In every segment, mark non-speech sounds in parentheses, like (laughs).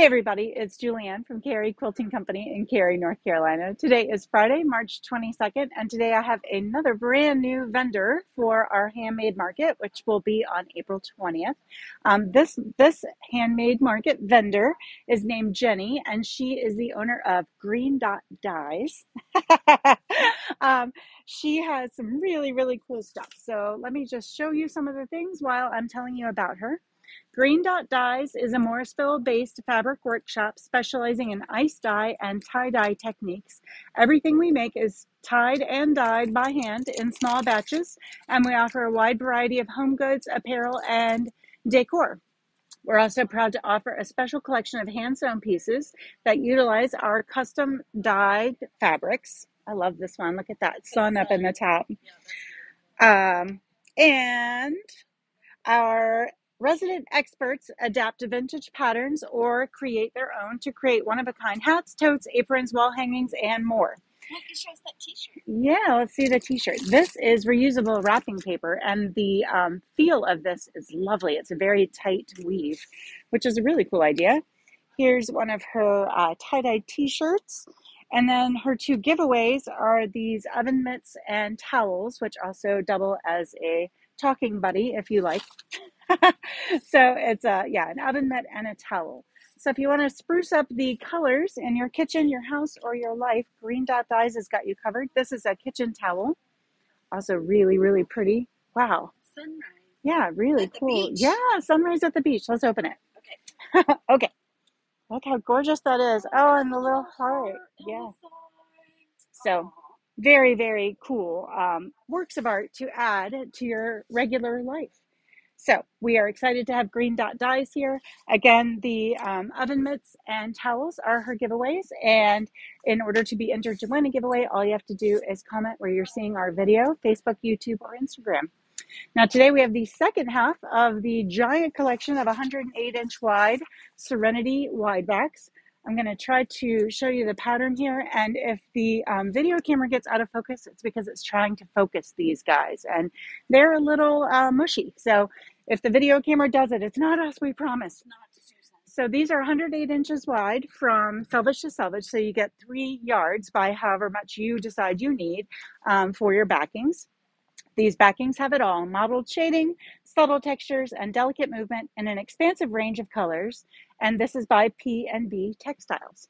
Hey everybody, it's Julianne from Cary Quilting Company in Cary, North Carolina. Today is Friday, March 22nd, and today I have another brand new vendor for our handmade market, which will be on April 20th. Um, this this handmade market vendor is named Ginny, and she is the owner of Green Dot Dyes. (laughs) um, she has some really really cool stuff. So let me just show you some of the things while I'm telling you about her. Green Dot Dyes is a Morrisville based fabric workshop specializing in ice dye and tie dye techniques. Everything we make is tied and dyed by hand in small batches, and we offer a wide variety of home goods, apparel, and decor. We're also proud to offer a special collection of hand sewn pieces that utilize our custom dyed fabrics. I love this one. Look at that sun up in the top. Um, and our Resident experts adapt vintage patterns or create their own to create one of a kind hats, totes, aprons, wall hangings, and more. Look, it shows that t-shirt. Yeah, let's see the t-shirt. This is reusable wrapping paper, and the um, feel of this is lovely. It's a very tight weave, which is a really cool idea. Here's one of her uh, tie-dye t-shirts. And then her two giveaways are these oven mitts and towels, which also double as a talking buddy if you like. (laughs) so it's a yeah, an oven mitt and a towel. So if you want to spruce up the colors in your kitchen, your house, or your life, Green Dot Dyes has got you covered. This is a kitchen towel. Also really, really pretty. Wow. Sunrise. Yeah, really At cool. Yeah, sunrise at the beach. Let's open it. Okay. (laughs) okay. Look how gorgeous that is. Oh, and the little heart. Yeah. So very, very cool um, works of art to add to your regular life. So we are excited to have Green Dot Dyes here. Again, the um, oven mitts and towels are her giveaways. And in order to be entered to win a giveaway, all you have to do is comment where you're seeing our video, Facebook, YouTube, or Instagram. Now today we have the second half of the giant collection of 108 inch wide Serenity widebacks. I'm going to try to show you the pattern here. And if the um, video camera gets out of focus, it's because it's trying to focus these guys. And they're a little uh, mushy. So if the video camera does it, it's not us, we promise. So these are 108 inches wide from selvage to selvage. So you get three yards by however much you decide you need um, for your backings. These backings have it all mottled shading, subtle textures, and delicate movement in an expansive range of colors. And this is by P&B Textiles.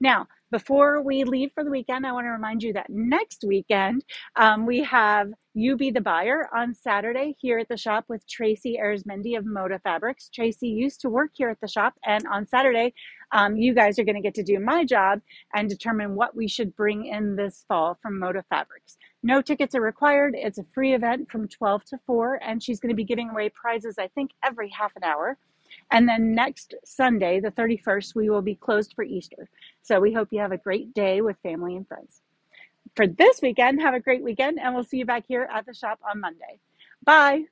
Now, before we leave for the weekend, I want to remind you that next weekend um, we have You Be the Buyer on Saturday here at the shop with Tracy Arizmendi of Moda Fabrics. Tracy used to work here at the shop, and on Saturday, um, you guys are going to get to do my job and determine what we should bring in this fall from Moda Fabrics. No tickets are required. It's a free event from 12 to 4, and she's going to be giving away prizes, I think, every half an hour. And then next Sunday, the 31st, we will be closed for Easter. So we hope you have a great day with family and friends. For this weekend, have a great weekend, and we'll see you back here at the shop on Monday. Bye.